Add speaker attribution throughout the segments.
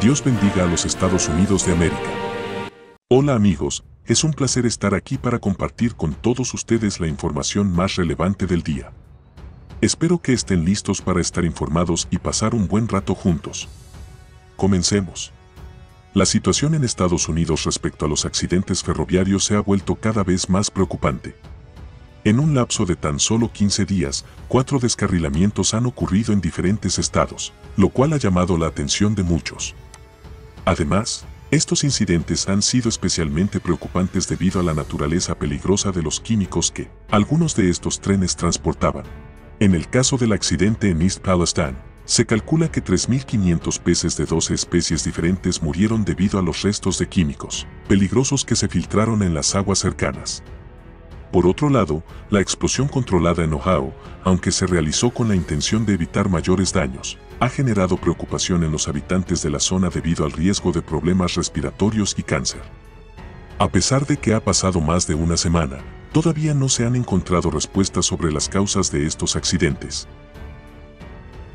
Speaker 1: Dios bendiga a los Estados Unidos de América. Hola amigos, es un placer estar aquí para compartir con todos ustedes la información más relevante del día. Espero que estén listos para estar informados y pasar un buen rato juntos. Comencemos. La situación en Estados Unidos respecto a los accidentes ferroviarios se ha vuelto cada vez más preocupante. En un lapso de tan solo 15 días, cuatro descarrilamientos han ocurrido en diferentes estados, lo cual ha llamado la atención de muchos. Además, estos incidentes han sido especialmente preocupantes debido a la naturaleza peligrosa de los químicos que algunos de estos trenes transportaban. En el caso del accidente en East Palestine, se calcula que 3.500 peces de 12 especies diferentes murieron debido a los restos de químicos peligrosos que se filtraron en las aguas cercanas. Por otro lado, la explosión controlada en Ohio, aunque se realizó con la intención de evitar mayores daños, ha generado preocupación en los habitantes de la zona debido al riesgo de problemas respiratorios y cáncer. A pesar de que ha pasado más de una semana, todavía no se han encontrado respuestas sobre las causas de estos accidentes.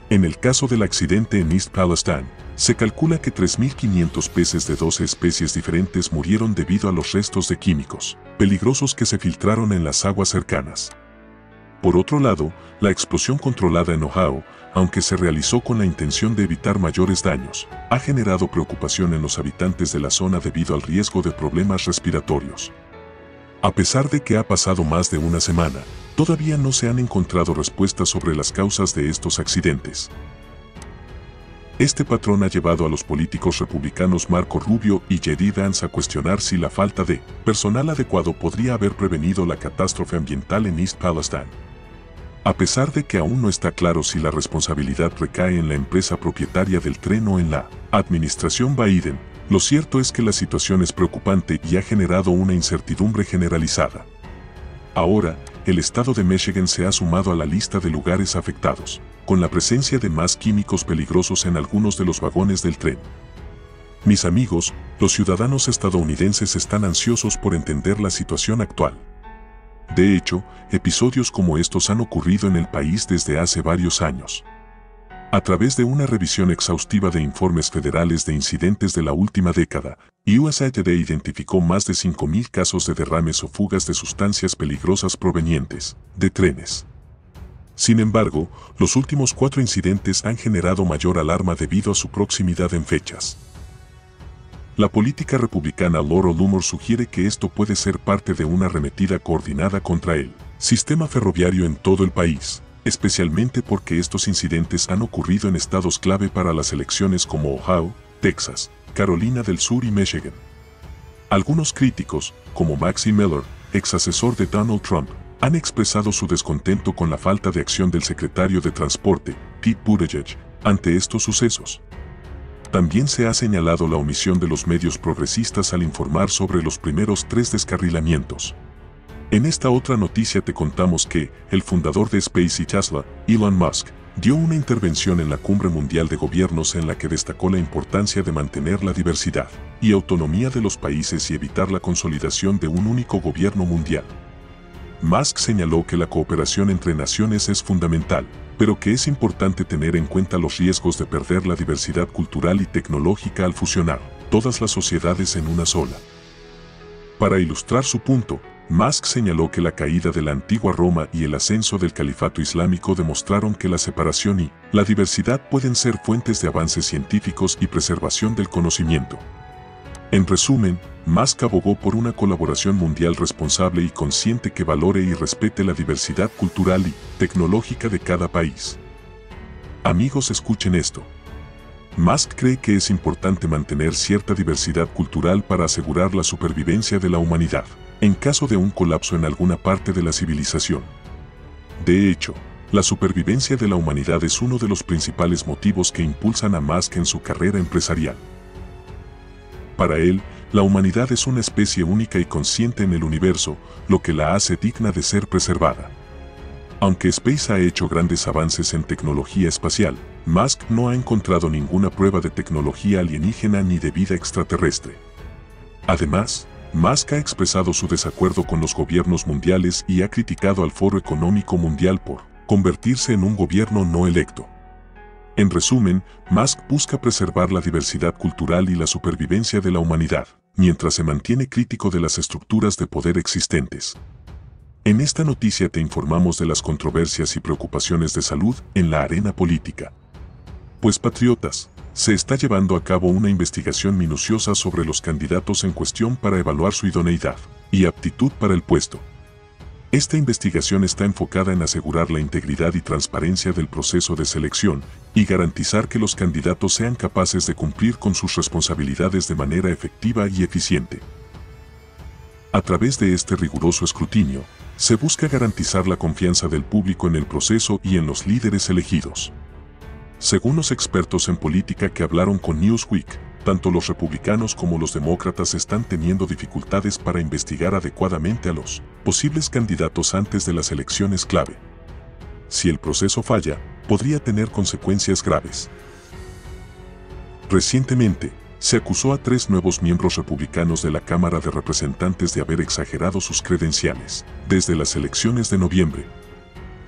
Speaker 1: En el caso del accidente en East Palestine, se calcula que 3.500 peces de 12 especies diferentes murieron debido a los restos de químicos peligrosos que se filtraron en las aguas cercanas. Por otro lado, la explosión controlada en Ohio, aunque se realizó con la intención de evitar mayores daños, ha generado preocupación en los habitantes de la zona debido al riesgo de problemas respiratorios. A pesar de que ha pasado más de una semana, todavía no se han encontrado respuestas sobre las causas de estos accidentes. Este patrón ha llevado a los políticos republicanos Marco Rubio y J.D. Vance a cuestionar si la falta de personal adecuado podría haber prevenido la catástrofe ambiental en East Palestine. A pesar de que aún no está claro si la responsabilidad recae en la empresa propietaria del tren o en la administración Biden, lo cierto es que la situación es preocupante y ha generado una incertidumbre generalizada. Ahora, el estado de Michigan se ha sumado a la lista de lugares afectados, con la presencia de más químicos peligrosos en algunos de los vagones del tren. Mis amigos, los ciudadanos estadounidenses están ansiosos por entender la situación actual. De hecho, episodios como estos han ocurrido en el país desde hace varios años. A través de una revisión exhaustiva de informes federales de incidentes de la última década, USA Today identificó más de 5.000 casos de derrames o fugas de sustancias peligrosas provenientes de trenes. Sin embargo, los últimos cuatro incidentes han generado mayor alarma debido a su proximidad en fechas. La política republicana Laura Loomer sugiere que esto puede ser parte de una arremetida coordinada contra el sistema ferroviario en todo el país, especialmente porque estos incidentes han ocurrido en estados clave para las elecciones como Ohio, Texas, Carolina del Sur y Michigan. Algunos críticos, como Maxi Miller, ex asesor de Donald Trump, han expresado su descontento con la falta de acción del secretario de Transporte, Pete Buttigieg, ante estos sucesos. También se ha señalado la omisión de los medios progresistas al informar sobre los primeros tres descarrilamientos. En esta otra noticia te contamos que el fundador de Space y Tesla, Elon Musk, dio una intervención en la Cumbre Mundial de Gobiernos en la que destacó la importancia de mantener la diversidad y autonomía de los países y evitar la consolidación de un único gobierno mundial. Musk señaló que la cooperación entre naciones es fundamental, pero que es importante tener en cuenta los riesgos de perder la diversidad cultural y tecnológica al fusionar todas las sociedades en una sola. Para ilustrar su punto, Musk señaló que la caída de la antigua Roma y el ascenso del califato islámico demostraron que la separación y la diversidad pueden ser fuentes de avances científicos y preservación del conocimiento. En resumen, Musk abogó por una colaboración mundial responsable y consciente que valore y respete la diversidad cultural y tecnológica de cada país. Amigos, escuchen esto. Musk cree que es importante mantener cierta diversidad cultural para asegurar la supervivencia de la humanidad en caso de un colapso en alguna parte de la civilización. De hecho, la supervivencia de la humanidad es uno de los principales motivos que impulsan a Musk en su carrera empresarial. Para él, la humanidad es una especie única y consciente en el universo, lo que la hace digna de ser preservada. Aunque Space ha hecho grandes avances en tecnología espacial, Musk no ha encontrado ninguna prueba de tecnología alienígena ni de vida extraterrestre. Además, Musk ha expresado su desacuerdo con los gobiernos mundiales y ha criticado al Foro Económico Mundial por convertirse en un gobierno no electo. En resumen, Musk busca preservar la diversidad cultural y la supervivencia de la humanidad, mientras se mantiene crítico de las estructuras de poder existentes. En esta noticia te informamos de las controversias y preocupaciones de salud en la arena política. Pues patriotas, se está llevando a cabo una investigación minuciosa sobre los candidatos en cuestión para evaluar su idoneidad y aptitud para el puesto. Esta investigación está enfocada en asegurar la integridad y transparencia del proceso de selección y garantizar que los candidatos sean capaces de cumplir con sus responsabilidades de manera efectiva y eficiente. A través de este riguroso escrutinio, se busca garantizar la confianza del público en el proceso y en los líderes elegidos. Según los expertos en política que hablaron con Newsweek, tanto los republicanos como los demócratas están teniendo dificultades para investigar adecuadamente a los posibles candidatos antes de las elecciones clave. Si el proceso falla, podría tener consecuencias graves. Recientemente, se acusó a tres nuevos miembros republicanos de la Cámara de Representantes de haber exagerado sus credenciales desde las elecciones de noviembre.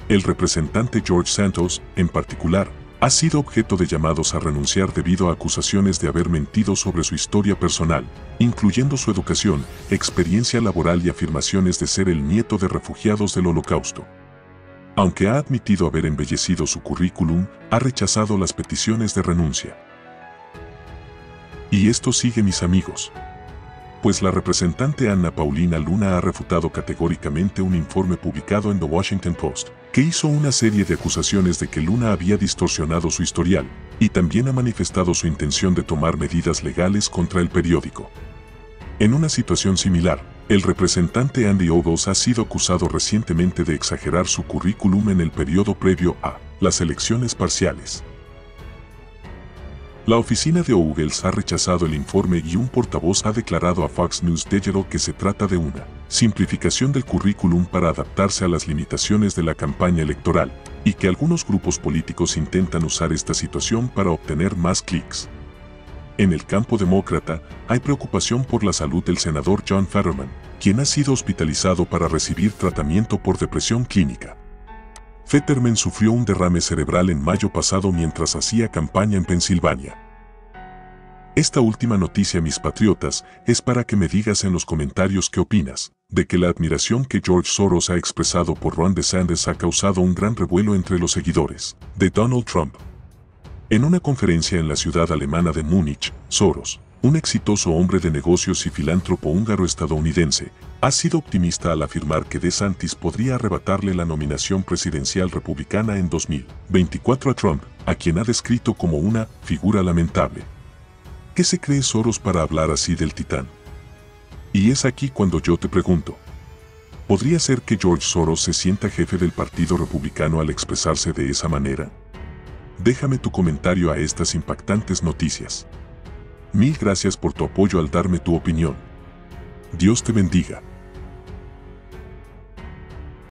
Speaker 1: El representante George Santos, en particular, ha sido objeto de llamados a renunciar debido a acusaciones de haber mentido sobre su historia personal, incluyendo su educación, experiencia laboral y afirmaciones de ser el nieto de refugiados del Holocausto. Aunque ha admitido haber embellecido su currículum, ha rechazado las peticiones de renuncia. Y esto sigue mis amigos. Pues la representante Anna Paulina Luna ha refutado categóricamente un informe publicado en The Washington Post, que hizo una serie de acusaciones de que Luna había distorsionado su historial, y también ha manifestado su intención de tomar medidas legales contra el periódico. En una situación similar, el representante Andy Ogles ha sido acusado recientemente de exagerar su currículum en el periodo previo a las elecciones parciales. La oficina de Ogles ha rechazado el informe y un portavoz ha declarado a Fox News Digital que se trata de una simplificación del currículum para adaptarse a las limitaciones de la campaña electoral y que algunos grupos políticos intentan usar esta situación para obtener más clics. En el campo demócrata, hay preocupación por la salud del senador John Fetterman, quien ha sido hospitalizado para recibir tratamiento por depresión clínica. Fetterman sufrió un derrame cerebral en mayo pasado mientras hacía campaña en Pensilvania. Esta última noticia, mis patriotas, es para que me digas en los comentarios qué opinas, de que la admiración que George Soros ha expresado por Ron DeSantis ha causado un gran revuelo entre los seguidores de Donald Trump. En una conferencia en la ciudad alemana de Múnich, Soros, un exitoso hombre de negocios y filántropo húngaro-estadounidense, ha sido optimista al afirmar que DeSantis podría arrebatarle la nominación presidencial republicana en 2024 a Trump, a quien ha descrito como una figura lamentable. ¿Qué se cree Soros para hablar así del titán? Y es aquí cuando yo te pregunto. ¿Podría ser que George Soros se sienta jefe del Partido Republicano al expresarse de esa manera? Déjame tu comentario a estas impactantes noticias. Mil gracias por tu apoyo al darme tu opinión. Dios te bendiga.